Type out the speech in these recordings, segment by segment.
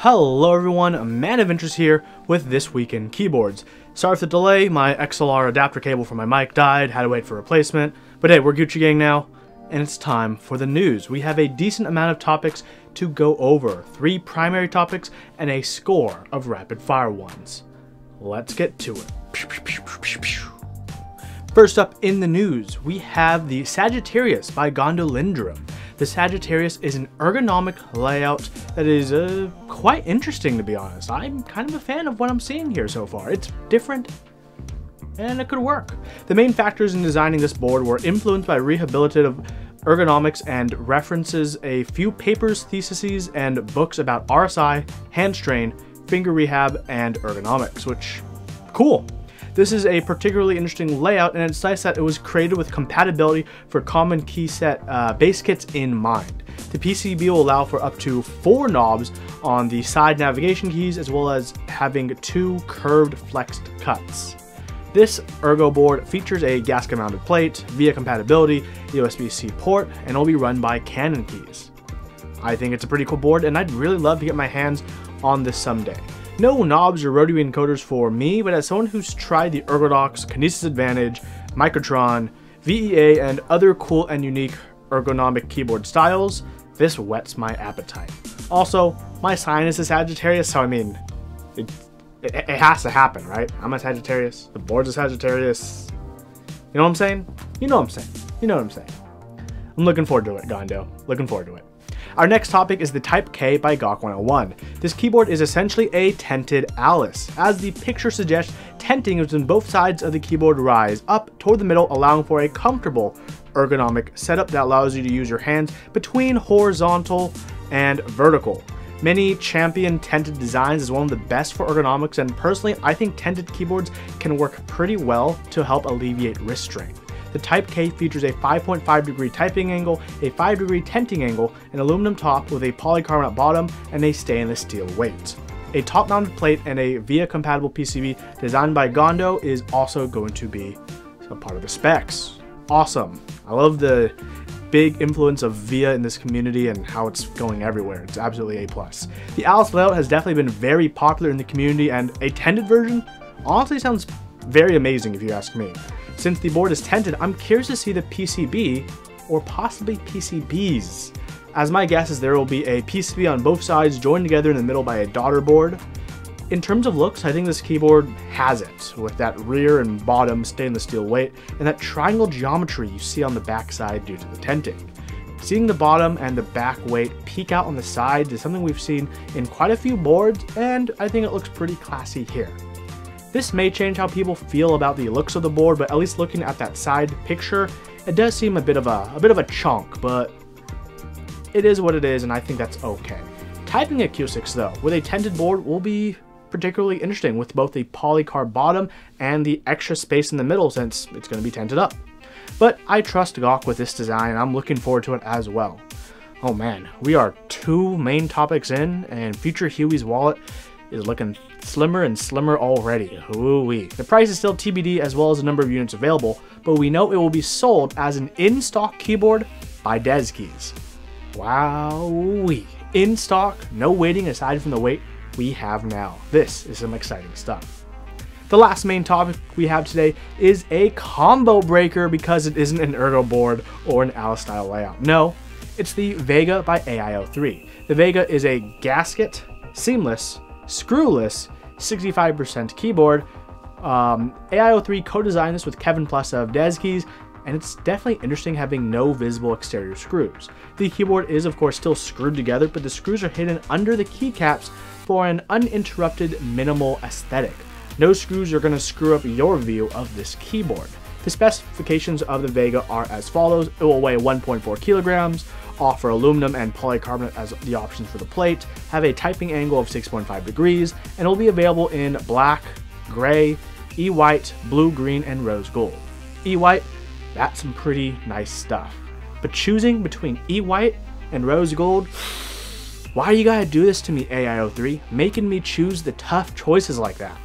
Hello everyone, Man of Interest here with This Week in Keyboards. Sorry for the delay, my XLR adapter cable for my mic died, had to wait for replacement, but hey, we're Gucci Gang now, and it's time for the news. We have a decent amount of topics to go over, three primary topics and a score of rapid fire ones. Let's get to it. First up in the news, we have the Sagittarius by Gondolindrum. The Sagittarius is an ergonomic layout that is uh, quite interesting to be honest. I'm kind of a fan of what I'm seeing here so far. It's different and it could work. The main factors in designing this board were influenced by rehabilitative ergonomics and references a few papers, theses, and books about RSI, hand strain, finger rehab, and ergonomics, which cool. This is a particularly interesting layout and it's nice that it was created with compatibility for common key set uh, base kits in mind. The PCB will allow for up to four knobs on the side navigation keys as well as having two curved flexed cuts. This Ergo board features a gasket mounted plate, via compatibility, USB-C port, and will be run by CannonKeys. I think it's a pretty cool board and I'd really love to get my hands on this someday. No knobs or rotary encoders for me, but as someone who's tried the Ergodox, Kinesis Advantage, Microtron, VEA, and other cool and unique ergonomic keyboard styles, this whets my appetite. Also, my sign is Sagittarius, so I mean, it, it, it has to happen, right? I'm a Sagittarius, the board's a Sagittarius. You know what I'm saying? You know what I'm saying. You know what I'm saying. I'm looking forward to it, Gondo. Looking forward to it. Our next topic is the Type K by Gawk 101. This keyboard is essentially a tented Alice. As the picture suggests, tenting is when both sides of the keyboard rise up toward the middle, allowing for a comfortable ergonomic setup that allows you to use your hands between horizontal and vertical. Many champion tented designs is one of the best for ergonomics and personally I think tented keyboards can work pretty well to help alleviate wrist strain. The Type K features a 5.5 degree typing angle, a 5 degree tenting angle, an aluminum top with a polycarbonate bottom, and a stainless steel weight. A top mounted plate and a VIA compatible PCB designed by Gondo is also going to be a part of the specs. Awesome. I love the big influence of VIA in this community and how it's going everywhere. It's absolutely A+. plus. The Alice layout has definitely been very popular in the community and a tented version honestly sounds very amazing if you ask me. Since the board is tented, I'm curious to see the PCB or possibly PCBs. As my guess is there will be a PCB on both sides joined together in the middle by a daughter board. In terms of looks, I think this keyboard has it, with that rear and bottom stainless steel weight and that triangle geometry you see on the back side due to the tenting. Seeing the bottom and the back weight peek out on the sides is something we've seen in quite a few boards, and I think it looks pretty classy here. This may change how people feel about the looks of the board, but at least looking at that side picture, it does seem a bit of a, a bit of a chunk, but it is what it is, and I think that's okay. Typing acoustics, though, with a tented board will be particularly interesting with both the polycarb bottom and the extra space in the middle since it's going to be tented up. But I trust Gawk with this design and I'm looking forward to it as well. Oh man, we are two main topics in and Future Huey's wallet is looking slimmer and slimmer already. Ooh-wee. The price is still TBD as well as the number of units available, but we know it will be sold as an in-stock keyboard by DesKeys. Wow-wee. In stock, no waiting aside from the wait we have now. This is some exciting stuff. The last main topic we have today is a combo breaker because it isn't an ergo board or an Alice style layout. No, it's the Vega by ai03. The Vega is a gasket, seamless, screwless 65% keyboard. Um, ai03 co-designed this with Kevin Plus of DesKeys, and it's definitely interesting having no visible exterior screws. The keyboard is of course still screwed together, but the screws are hidden under the keycaps for an uninterrupted minimal aesthetic. No screws are going to screw up your view of this keyboard. The specifications of the Vega are as follows. It will weigh 1.4 kilograms, offer aluminum and polycarbonate as the options for the plate, have a typing angle of 6.5 degrees, and will be available in black, gray, e-white, blue, green, and rose gold. E-white, that's some pretty nice stuff. But choosing between e-white and rose gold, why are you gotta do this to me, ai03, making me choose the tough choices like that?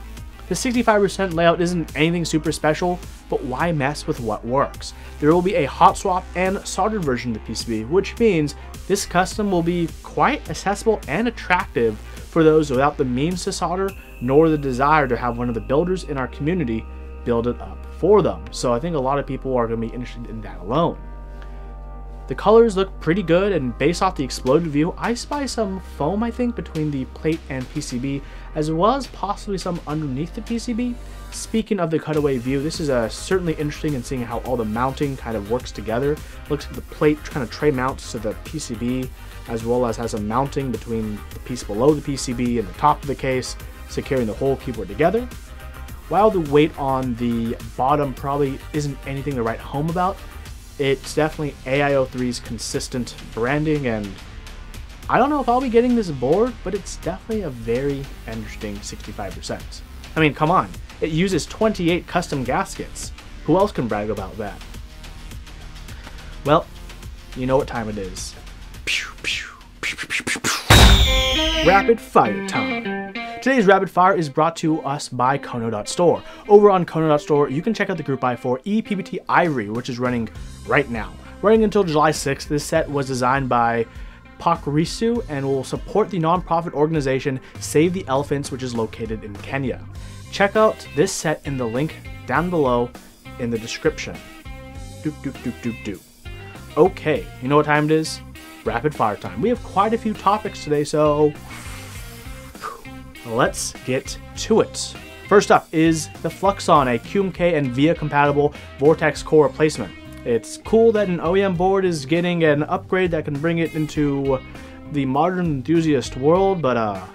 The 65% layout isn't anything super special, but why mess with what works? There will be a hot swap and soldered version of the PCB, which means this custom will be quite accessible and attractive for those without the means to solder nor the desire to have one of the builders in our community build it up for them. So I think a lot of people are going to be interested in that alone. The colors look pretty good and based off the exploded view, I spy some foam I think between the plate and PCB as well as possibly some underneath the PCB. Speaking of the cutaway view, this is uh, certainly interesting in seeing how all the mounting kind of works together. Looks like the plate kind of tray mounts to the PCB as well as has a mounting between the piece below the PCB and the top of the case, securing the whole keyboard together. While the weight on the bottom probably isn't anything to write home about, it's definitely ai03's consistent branding and I don't know if I'll be getting this board, but it's definitely a very interesting 65%. I mean, come on, it uses 28 custom gaskets. Who else can brag about that? Well, you know what time it is. Rapid fire time. Today's rapid fire is brought to us by Kono.store. Over on Kono.store, you can check out the group buy for EPBT Ivory, which is running right now. Running until July 6th, this set was designed by Pakrisu and will support the nonprofit organization Save the Elephants, which is located in Kenya. Check out this set in the link down below in the description. Doop doop doop doop doop. Okay, you know what time it is? Rapid fire time. We have quite a few topics today, so let's get to it. First up is the Fluxon, a QMK and VIA compatible Vortex core replacement. It's cool that an OEM board is getting an upgrade that can bring it into the modern enthusiast world, but uh,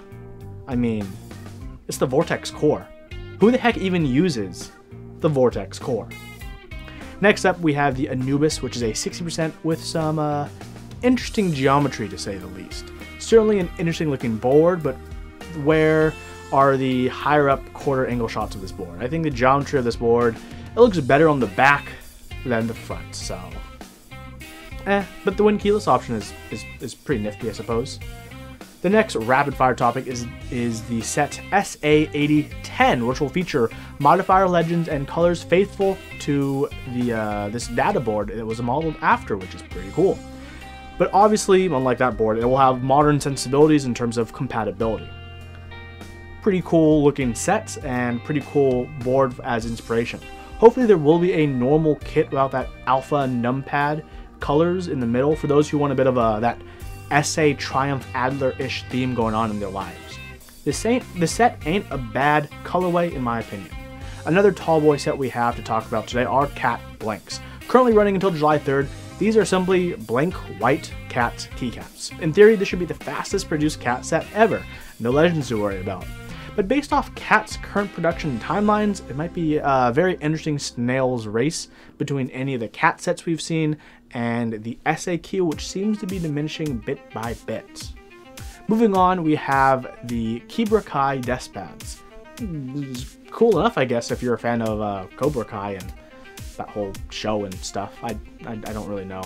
I mean, it's the Vortex core. Who the heck even uses the Vortex core? Next up, we have the Anubis, which is a 60% with some uh, interesting geometry to say the least. Certainly an interesting looking board, but where are the higher up quarter angle shots of this board? I think the geometry of this board, it looks better on the back than the front, so... Eh, but the win keyless option is, is, is pretty nifty, I suppose. The next rapid fire topic is is the set SA8010, which will feature modifier legends and colors faithful to the uh, this data board it was modeled after, which is pretty cool. But obviously, unlike that board, it will have modern sensibilities in terms of compatibility. Pretty cool looking sets and pretty cool board as inspiration. Hopefully there will be a normal kit without that alpha numpad colors in the middle for those who want a bit of a that SA Triumph Adler-ish theme going on in their lives. This, ain't, this set ain't a bad colorway in my opinion. Another tall boy set we have to talk about today are KAT blanks. Currently running until July 3rd, these are simply blank white KAT keycaps. In theory, this should be the fastest produced KAT set ever, no legends to worry about. But based off KAT's current production timelines, it might be a very interesting snail's race between any of the CAT sets we've seen and the SAQ, which seems to be diminishing bit by bit. Moving on, we have the Keebra Kai desk pads. Cool enough, I guess, if you're a fan of uh, Cobra Kai and that whole show and stuff. I, I, I don't really know.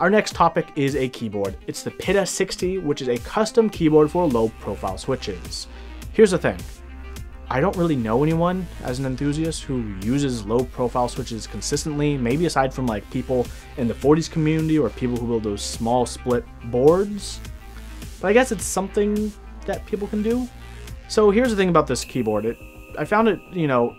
Our next topic is a keyboard. It's the Pitta 60, which is a custom keyboard for low profile switches. Here's the thing. I don't really know anyone as an enthusiast who uses low profile switches consistently, maybe aside from like people in the 40s community or people who build those small split boards. But I guess it's something that people can do. So here's the thing about this keyboard. It, I found it, you know,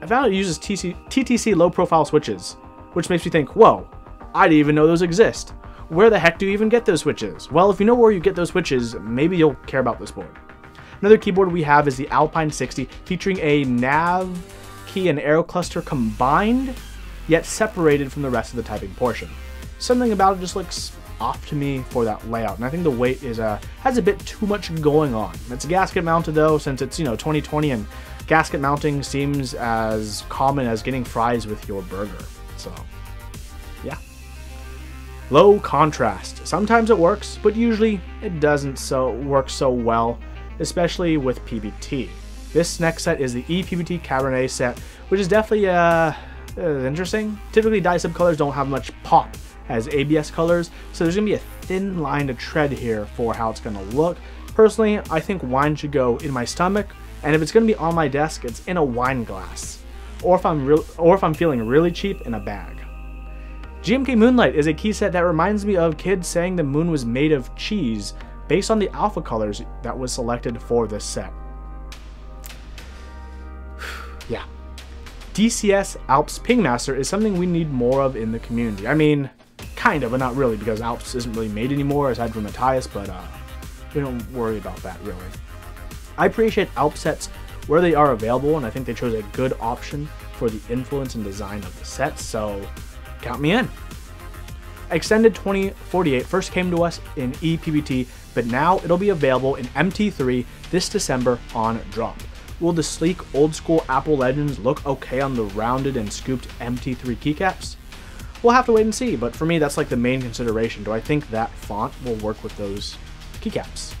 I found it uses TC, TTC low profile switches, which makes me think, whoa, I didn't even know those exist. Where the heck do you even get those switches? Well, if you know where you get those switches, maybe you'll care about this board. Another keyboard we have is the Alpine 60, featuring a nav key and arrow cluster combined, yet separated from the rest of the typing portion. Something about it just looks off to me for that layout, and I think the weight is uh, has a bit too much going on. It's gasket mounted though, since it's you know 2020 and gasket mounting seems as common as getting fries with your burger. So, yeah. Low contrast. Sometimes it works, but usually it doesn't so work so well especially with PBT. This next set is the ePBT Cabernet set, which is definitely uh, uh, interesting. Typically, dye sub colors don't have much pop as ABS colors, so there's to be a thin line to tread here for how it's to look. Personally, I think wine should go in my stomach, and if it's to be on my desk, it's in a wine glass, or if I'm real, or if I'm feeling really cheap, in a bag. GMK Moonlight is a key set that reminds me of kids saying the moon was made of cheese, based on the alpha colors that was selected for this set. yeah. DCS Alps Pingmaster is something we need more of in the community. I mean, kind of, but not really, because Alps isn't really made anymore, aside from Matias, but uh, we don't worry about that, really. I appreciate Alp sets where they are available, and I think they chose a good option for the influence and design of the set, so count me in. Extended 2048 first came to us in ePBT, but now it'll be available in MT3 this December on drop. Will the sleek old school Apple Legends look okay on the rounded and scooped MT3 keycaps? We'll have to wait and see, but for me that's like the main consideration. Do I think that font will work with those keycaps?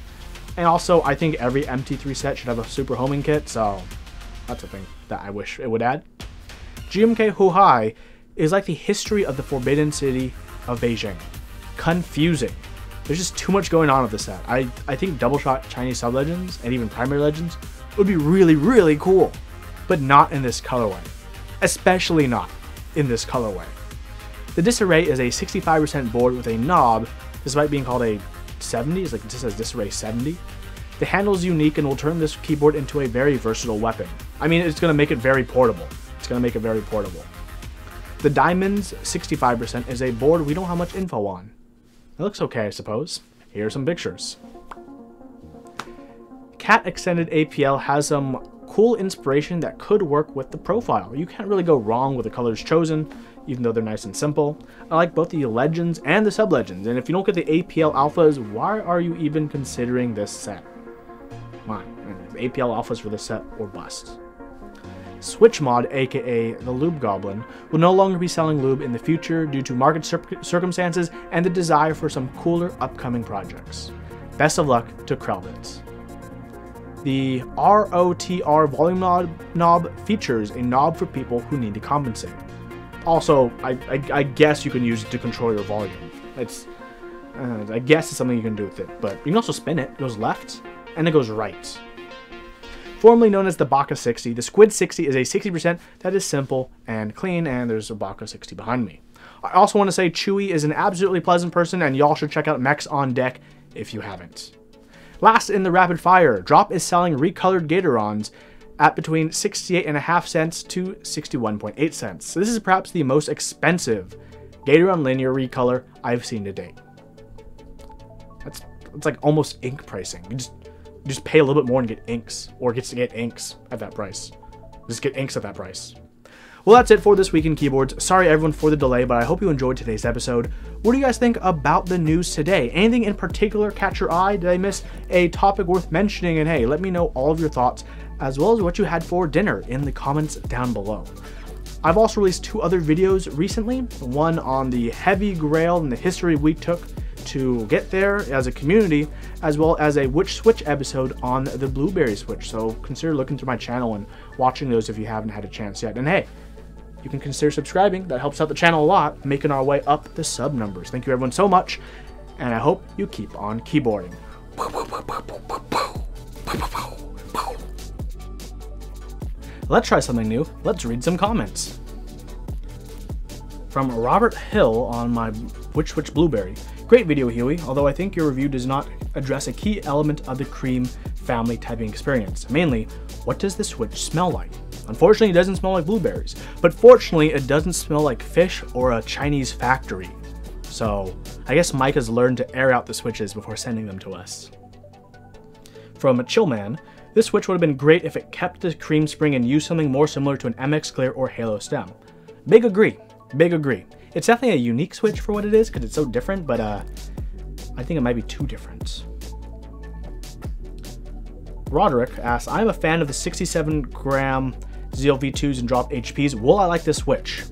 And also, I think every MT3 set should have a super homing kit, so that's a thing that I wish it would add. GMK Houhai is like the history of the Forbidden City of Beijing. Confusing. There's just too much going on with this set. I, I think double shot Chinese sub legends and even primary legends would be really, really cool, but not in this colorway. Especially not in this colorway. The Disarray is a 65% board with a knob, despite being called a 70, it's like it just says Disarray 70. The handle is unique and will turn this keyboard into a very versatile weapon. I mean, it's going to make it very portable. It's going to make it very portable. The Diamonds 65% is a board we don't have much info on. It looks okay, I suppose. Here are some pictures. KAT Extended APL has some cool inspiration that could work with the profile. You can't really go wrong with the colors chosen, even though they're nice and simple. I like both the Legends and the Sub-Legends, and if you don't get the APL Alphas, why are you even considering this set? Why? APL Alphas for this set or bust. Switchmod, aka the Lube Goblin, will no longer be selling lube in the future due to market cir circumstances and the desire for some cooler upcoming projects. Best of luck to Krelbits. The ROTR volume knob, knob, features a knob for people who need to compensate. Also, I, I, I guess you can use it to control your volume. It's, uh, I guess it's something you can do with it, but you can also spin it. It goes left and it goes right. Formerly known as the Baka 60, the Squid 60 is a 60% that is simple and clean, and there's a Baka 60 behind me. I also want to say Chewy is an absolutely pleasant person, and y'all should check out Mechs on Deck if you haven't. Last in the rapid fire, Drop is selling recolored Gaterons at between 68.5 cents to 61.8 cents. This is perhaps the most expensive Gateron linear recolor I've seen to date. That's it's like almost ink pricing. You just just pay a little bit more and get inks, or gets to get inks at that price. Just get inks at that price. Well, that's it for this week in keyboards. Sorry everyone for the delay, but I hope you enjoyed today's episode. What do you guys think about the news today? Anything in particular catch your eye? Did I miss a topic worth mentioning? And hey, let me know all of your thoughts, as well as what you had for dinner in the comments down below. I've also released two other videos recently, one on the heavy grail and the history we took to get there as a community, as well as a Which Switch episode on the Blueberry Switch. So consider looking through my channel and watching those if you haven't had a chance yet. And hey, you can consider subscribing. That helps out the channel a lot, making our way up the sub numbers. Thank you everyone so much, and I hope you keep on keyboarding. Let's try something new. Let's read some comments. From Robert Hill on my Which Switch Blueberry. Great video, Huey, although I think your review does not address a key element of the Cream family typing experience. Mainly, what does the Switch smell like? Unfortunately, it doesn't smell like blueberries, but fortunately, it doesn't smell like fish or a Chinese factory. So, I guess Mike has learned to air out the switches before sending them to us. From Chillman, this switch would have been great if it kept the cream spring and used something more similar to an MX Clear or Halo stem. Big agree, big agree. It's definitely a unique Switch for what it is because it's so different, but uh, I think it might be too different. Roderick asks, I'm a fan of the 67 gram Zeal V2s and drop HPs. Will I like this Switch?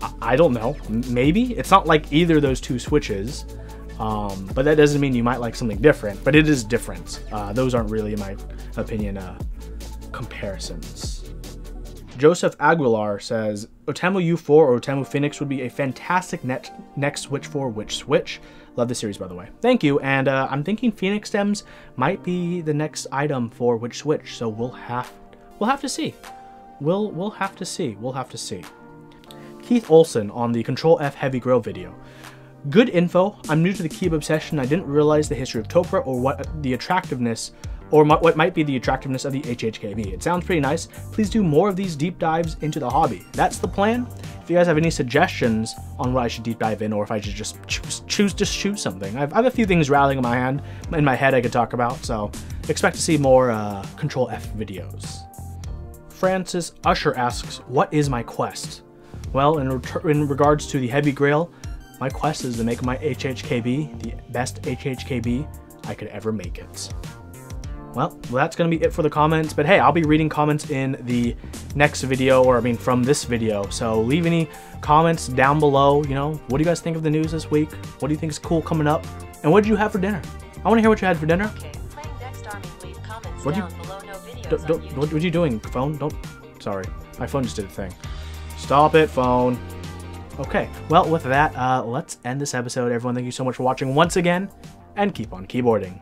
I, I don't know. Maybe. It's not like either of those two Switches. Um, but that doesn't mean you might like something different. But it is different. Uh, those aren't really, in my opinion, uh, comparisons. Joseph Aguilar says, Otemu U4 or Otemu Phoenix would be a fantastic net, next switch for Which Switch. Love the series, by the way. Thank you, and uh, I'm thinking Phoenix stems might be the next item for Which Switch, so we'll have we'll have to see. We'll we'll have to see. We'll have to see. Keith Olson on the Control F Heavy Grill video. Good info. I'm new to the Keeb obsession. I didn't realize the history of Topre or what the attractiveness or what might be the attractiveness of the HHKB. It sounds pretty nice. Please do more of these deep dives into the hobby. That's the plan. If you guys have any suggestions on what I should deep dive in, or if I should just choose, choose to choose something, I've, I have a few things rattling in my hand, in my head I could talk about. So expect to see more uh, Control F videos. Francis Usher asks, "What is my quest?" Well, in, in regards to the Heavy Grail, my quest is to make my HHKB the best HHKB I could ever make it. Well, that's going to be it for the comments, but hey, I'll be reading comments in the next video, or I mean from this video, so leave any comments down below, you know, what do you guys think of the news this week? What do you think is cool coming up? And what did you have for dinner? I want to hear what you had for dinner. Okay, army, What'd you- down no Don't, don't, what, what are you doing, phone? Don't, sorry, my phone just did a thing. Stop it, phone. Okay, well, with that, uh, let's end this episode. Everyone, thank you so much for watching once again, and keep on keyboarding.